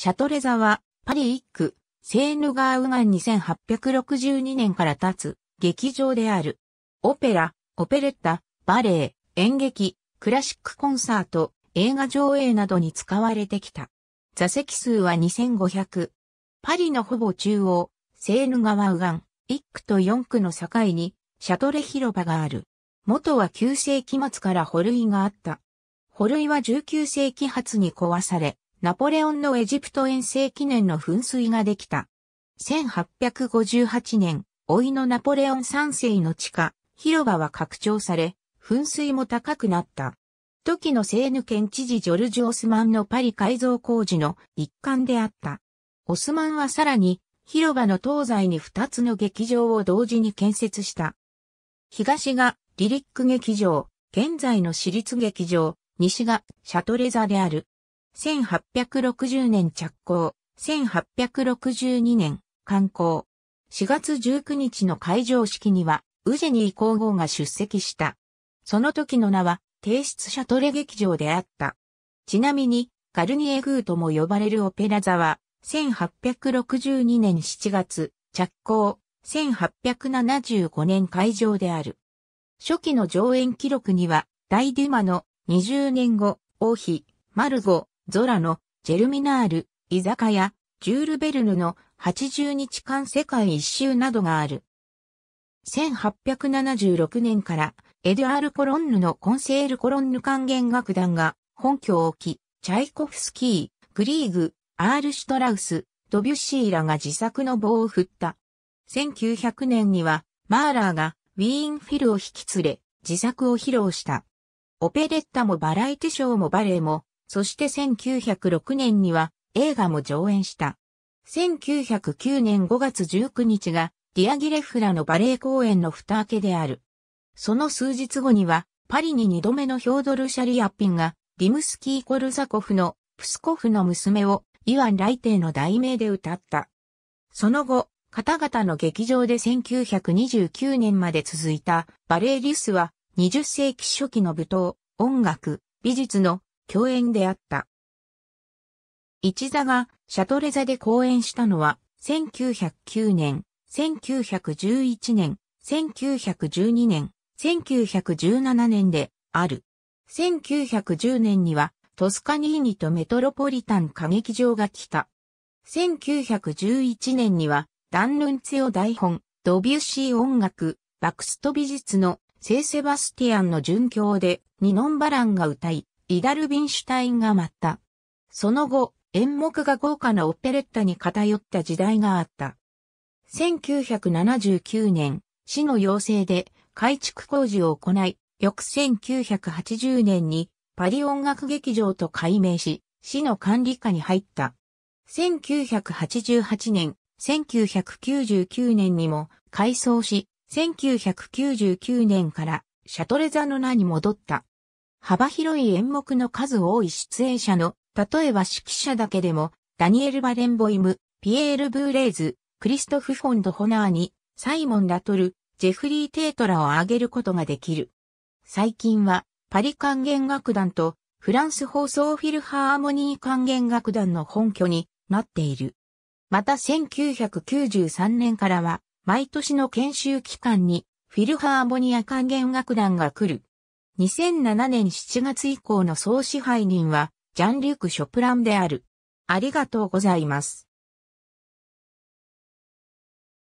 シャトレザは、パリ一区、セーヌ川右岸2862年から立つ劇場である。オペラ、オペレッタ、バレエ、演劇、クラシックコンサート、映画上映などに使われてきた。座席数は2500。パリのほぼ中央、セーヌ川右岸、1区と4区の境に、シャトレ広場がある。元は9世紀末から保塁があった。保塁は19世紀初に壊され、ナポレオンのエジプト遠征記念の噴水ができた。1858年、老いのナポレオン3世の地下、広場は拡張され、噴水も高くなった。時のセーヌ県知事ジョルジュ・オスマンのパリ改造工事の一環であった。オスマンはさらに、広場の東西に2つの劇場を同時に建設した。東がリリック劇場、現在の私立劇場、西がシャトレザである。1860年着工、1862年観光。4月19日の会場式には、ウジェニー皇后が出席した。その時の名は、帝室シャトレ劇場であった。ちなみに、ガルニエ宮とも呼ばれるオペラ座は、1862年7月、着工、1875年会場である。初期の上演記録には、大デュマの20年後、王妃、マルゴ、ゾラのジェルミナール、居酒屋、ジュール・ベルヌの80日間世界一周などがある。1876年からエドゥアール・コロンヌのコンセール・コロンヌ管弦楽団が本拠を置き、チャイコフスキー、グリーグ、アール・シュトラウス、ドビュッシーらが自作の棒を振った。1900年にはマーラーがウィーンフィルを引き連れ自作を披露した。オペレッタもバラエティショーもバレエもそして1906年には映画も上演した。1909年5月19日がディアギレフラのバレエ公演の蓋開けである。その数日後にはパリに二度目のヒョードル・シャリアッピンがリムスキー・コルザコフのプスコフの娘をイワン・ライテイの題名で歌った。その後、方々の劇場で1929年まで続いたバレエリュスは20世紀初期の舞踏、音楽、美術の共演であった。一座がシャトレ座で公演したのは1909年、1911年、1912年、1917年である。1910年にはトスカニーニとメトロポリタン歌劇場が来た。1911年にはダンルンツィオ台本、ドビュッシー音楽、バクスト美術の聖セバスティアンの殉教でニノンバランが歌い、イダルビンシュタインが舞った。その後、演目が豪華なオペレッタに偏った時代があった。1979年、市の要請で改築工事を行い、翌1980年にパリ音楽劇場と改名し、市の管理下に入った。1988年、1999年にも改装し、1999年からシャトレザの名に戻った。幅広い演目の数多い出演者の、例えば指揮者だけでも、ダニエル・バレンボイム、ピエール・ブーレーズ、クリストフ・フォンド・ホナーニ、サイモン・ラトル、ジェフリー・テートラを挙げることができる。最近は、パリ管弦楽団とフランス放送フィルハーモニー管弦楽団の本拠になっている。また1993年からは、毎年の研修期間にフィルハーモニア管弦楽団が来る。2007年7月以降の総支配人は、ジャン・リュク・ショプランである。ありがとうございます。